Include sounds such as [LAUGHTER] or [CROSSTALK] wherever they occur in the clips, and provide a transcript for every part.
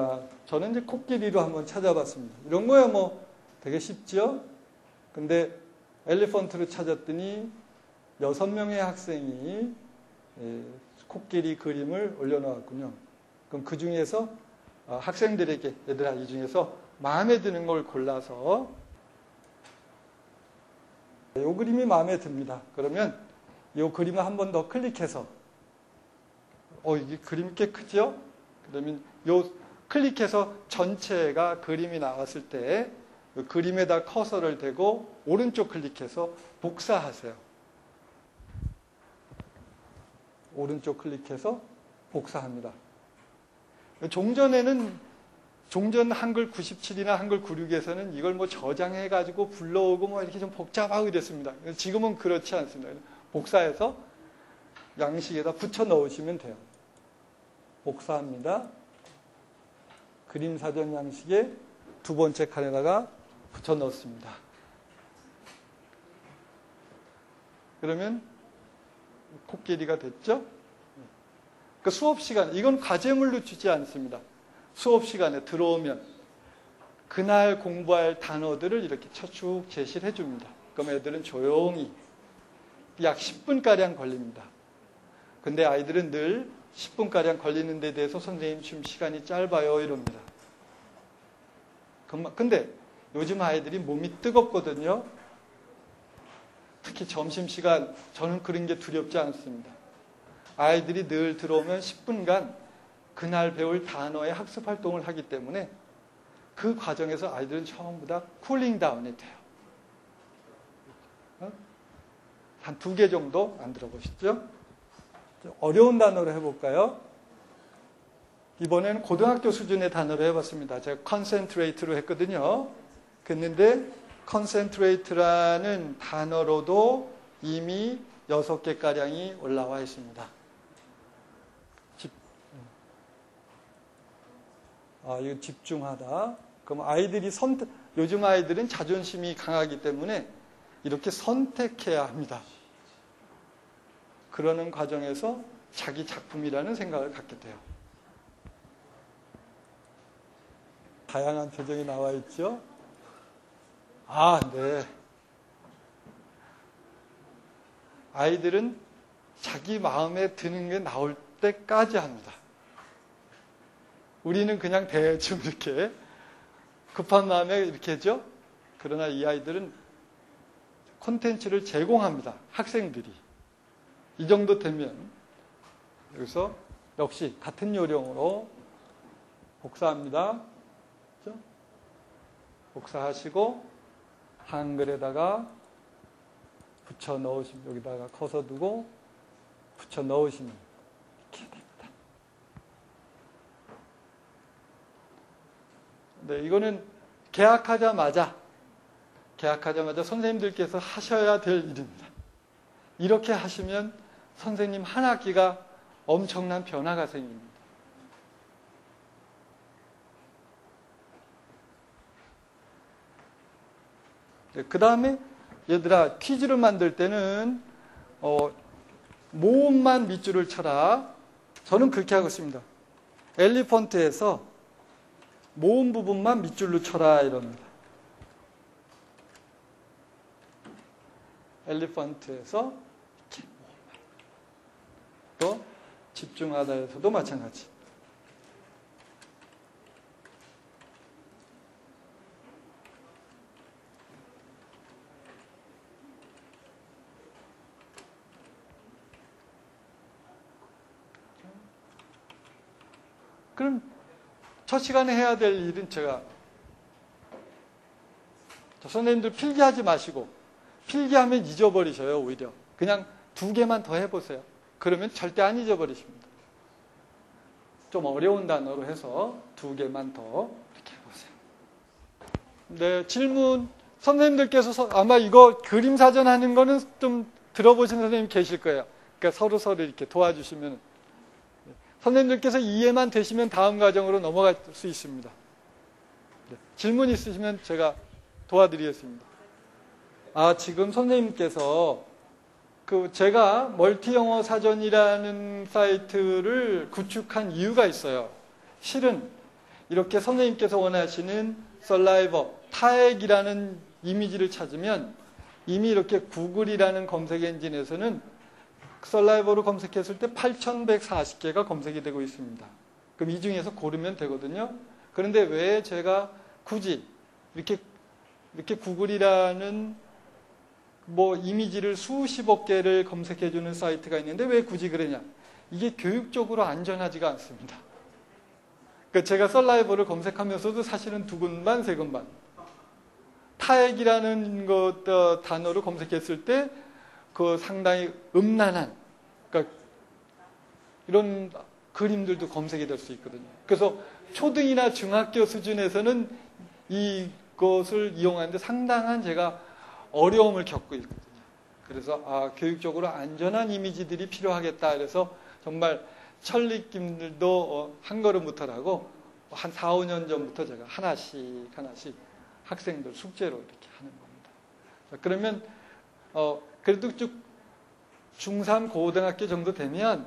자, 저는 이제 코끼리로 한번 찾아봤습니다. 이런 거야 뭐 되게 쉽죠? 근데 엘리펀트를 찾았더니 여섯 명의 학생이 예, 코끼리 그림을 올려놓았군요. 그럼 그 중에서 어, 학생들에게 얘들아 이 중에서 마음에 드는 걸 골라서 이 그림이 마음에 듭니다. 그러면 이 그림을 한 번 더 클릭해서 어 이게 그림이 꽤 크죠? 그러면 요 클릭해서 전체가 그림이 나왔을 때 그림에다 커서를 대고 오른쪽 클릭해서 복사하세요. 오른쪽 클릭해서 복사합니다. 종전에는 종전 한글 97이나 한글 96에서는 이걸 뭐 저장해가지고 불러오고 뭐 이렇게 좀 복잡하고 이랬습니다. 지금은 그렇지 않습니다. 복사해서 양식에다 붙여 넣으시면 돼요. 복사합니다. 그림 사전 양식에 두 번째 칸에다가 붙여 넣습니다. 그러면 코끼리가 됐죠? 그 수업 시간, 이건 과제물로 주지 않습니다. 수업 시간에 들어오면 그날 공부할 단어들을 이렇게 쭉 제시를 해줍니다. 그럼 애들은 조용히 약 10분가량 걸립니다. 근데 아이들은 늘 10분가량 걸리는 데 대해서 선생님 지금 시간이 짧아요 이럽니다. 근데 요즘 아이들이 몸이 뜨겁거든요. 특히 점심시간 저는 그런 게 두렵지 않습니다. 아이들이 늘 들어오면 10분간 그날 배울 단어의 학습 활동을 하기 때문에 그 과정에서 아이들은 전부 다 쿨링 다운이 돼요. 어? 한두 개 정도 만들어 보시죠. 어려운 단어로 해볼까요? 이번에는 고등학교 수준의 단어로 해봤습니다. 제가 concentrate로 했거든요. 그랬는데 concentrate라는 단어로도 이미 6개가량이 올라와 있습니다. 집, 아, 이거 집중하다. 그럼 아이들이 선택, 요즘 아이들은 자존심이 강하기 때문에 이렇게 선택해야 합니다. 그러는 과정에서 자기 작품이라는 생각을 갖게 돼요. 다양한 표정이 나와 있죠? 아, 네. 아이들은 자기 마음에 드는 게 나올 때까지 합니다. 우리는 그냥 대충 [LAUGHS] 이렇게 급한 마음에 이렇게 하죠? 그러나 이 아이들은 콘텐츠를 제공합니다. 학생들이. 이 정도 되면 여기서 역시 같은 요령으로 복사합니다. 그렇죠? 복사하시고 한글에다가 붙여 넣으시면 여기다가 커서 두고 붙여 넣으시면 이렇게 됩니다. 네, 이거는 계약하자마자 계약하자마자 선생님들께서 하셔야 될 일입니다. 이렇게 하시면 선생님 한 학기가 엄청난 변화가 생깁니다. 네, 그 다음에 얘들아 퀴즈를 만들 때는 어, 모음만 밑줄을 쳐라. 저는 그렇게 하고 있습니다. 엘리펀트에서 모음 부분만 밑줄로 쳐라 이럽니다. 엘리펀트에서 이렇게 또 집중하다에서도 마찬가지. 그럼 첫 시간에 해야 될 일은 제가 선생님들 필기하지 마시고 필기하면 잊어버리셔요 오히려 그냥 두 개만 더 해보세요 그러면 절대 안 잊어버리십니다 좀 어려운 단어로 해서 두 개만 더 이렇게 해보세요 네 질문 선생님들께서 아마 이거 그림 사전 하는 거는 좀 들어보신 선생님 계실 거예요 그러니까 서로 서로 이렇게 도와주시면 선생님들께서 이해만 되시면 다음 과정으로 넘어갈 수 있습니다. 네. 질문 있으시면 제가 도와드리겠습니다. 아, 지금 선생님께서 그 제가 멀티 영어 사전이라는 사이트를 구축한 이유가 있어요. 실은 이렇게 선생님께서 원하시는 썰라이버, 타액이라는 이미지를 찾으면 이미 이렇게 구글이라는 검색 엔진에서는 썰라이버로 검색했을 때 8,140개가 검색이 되고 있습니다. 그럼 이 중에서 고르면 되거든요. 그런데 왜 제가 굳이 이렇게 이렇게 구글이라는 뭐 이미지를 수십억 개를 검색해 주는 사이트가 있는데 왜 굳이 그러냐? 이게 교육적으로 안전하지가 않습니다. 그러니까 제가 썰라이버를 검색하면서도 사실은 두 군만 세 군만 타액이라는 것 어, 단어를 검색했을 때 그 상당히 음란한 그러니까 이런 그림들도 검색이 될 수 있거든요. 그래서 초등이나 중학교 수준에서는 이것을 이용하는데 상당한 제가 어려움을 겪고 있거든요. 그래서 아, 교육적으로 안전한 이미지들이 필요하겠다. 그래서 정말 천리김들도 어, 한 걸음부터라고 한 4, 5년 전부터 제가 하나씩 하나씩 학생들 숙제로 이렇게 하는 겁니다. 자, 그러면 어, 그래도 쭉 중3 고등학교 정도 되면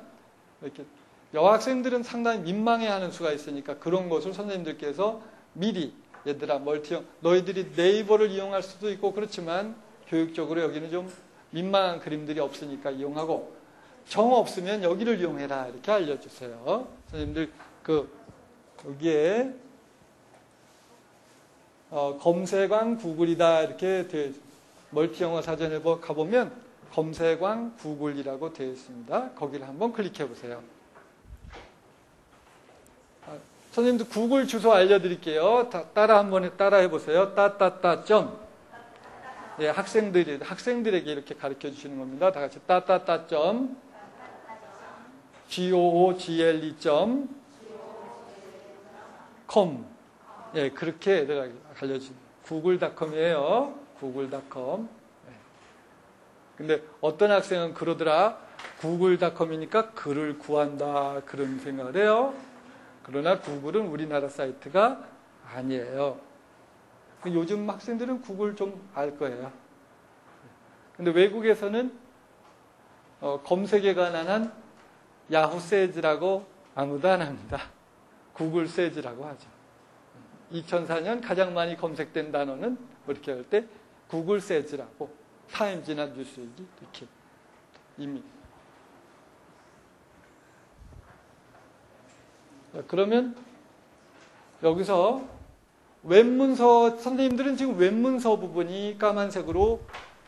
이렇게 여학생들은 상당히 민망해하는 수가 있으니까 그런 것을 선생님들께서 미리 얘들아 멀티형 너희들이 네이버를 이용할 수도 있고 그렇지만 교육적으로 여기는 좀 민망한 그림들이 없으니까 이용하고 정 없으면 여기를 이용해라 이렇게 알려주세요. 선생님들 그 여기에 어, 검색왕 구글이다 이렇게 되어 있습니다. 멀티 영어 사전에 뭐 가보면 검색왕 구글이라고 되어 있습니다. 거기를 한번 클릭해 보세요. 아, 선생님도 구글 주소 알려드릴게요. 다, 따라 한번 따라 해 보세요. 따따따 점. 예, 학생들이 학생들에게 이렇게 가르쳐 주시는 겁니다. 다 같이 따따따 점. g o o g l e 점. com. 예, 그렇게 애들 알려준 구글닷컴이에요. 구글닷컴. 예. 근데 어떤 학생은 그러더라. 구글닷컴이니까 글을 구한다. 그런 생각을 해요. 그러나 구글은 우리나라 사이트가 아니에요. 요즘 학생들은 구글 좀 알 거예요. 근데 외국에서는 어, 검색에 관한 한 야후 세즈라고 아무도 안 합니다. 구글 세즈라고 하죠. 2004년 가장 많이 검색된 단어는 뭐 이렇게 할 때 구글 세즈라고 타임지나 뉴스웨기 이렇게 이미 그러면 여기서 웹문서 선생님들은 지금 웹문서 부분이 까만색으로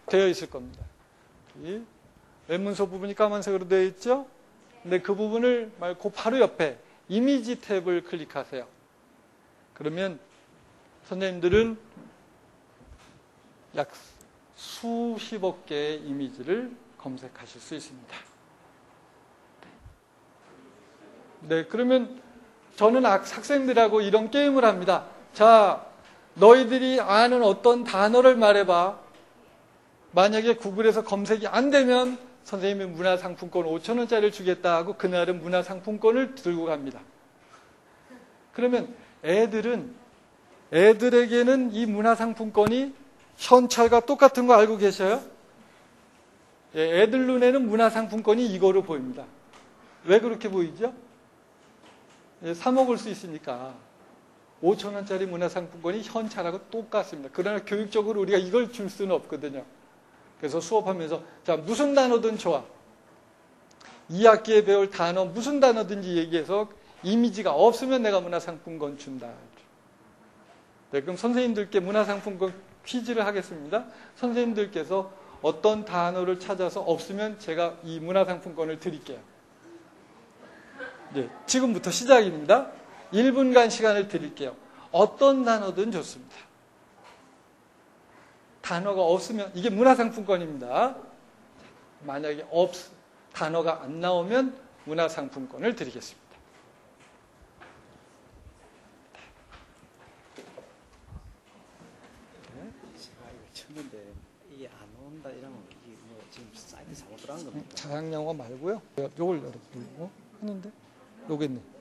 되어 있을 겁니다. 이 웹문서 부분이 까만색으로 되어 있죠? 근데 그 부분을 말고 바로 옆에 이미지 탭을 클릭하세요. 그러면 선생님들은 약 수십억 개의 이미지를 검색하실 수 있습니다. 네, 그러면 저는 학생들하고 이런 게임을 합니다. 자, 너희들이 아는 어떤 단어를 말해봐. 만약에 구글에서 검색이 안 되면 선생님이 문화상품권 5천원짜리를 주겠다 하고 그날은 문화상품권을 들고 갑니다. 그러면 애들은 애들에게는 이 문화상품권이 현찰과 똑같은 거 알고 계셔요? 예, 애들 눈에는 문화상품권이 이거로 보입니다. 왜 그렇게 보이죠? 예, 사먹을 수 있으니까 5천 원짜리 문화상품권이 현찰하고 똑같습니다. 그러나 교육적으로 우리가 이걸 줄 수는 없거든요. 그래서 수업하면서 자 무슨 단어든 좋아. 2학기에 배울 단어 무슨 단어든지 얘기해서 이미지가 없으면 내가 문화상품권 준다. 네, 그럼 선생님들께 문화상품권 퀴즈를 하겠습니다. 선생님들께서 어떤 단어를 찾아서 없으면 제가 이 문화상품권을 드릴게요. 네, 지금부터 시작입니다. 1분간 시간을 드릴게요. 어떤 단어든 좋습니다. 단어가 없으면 이게 문화상품권입니다. 만약에 없 단어가 안 나오면 문화상품권을 드리겠습니다. 제가 이거 쳤는데 이게 안 온다 이러면 이게 뭐 지금 사이트 잘못 들어간 겁니까? 자양 영어 말고요. 요걸 누르고 하는데 요게 있네.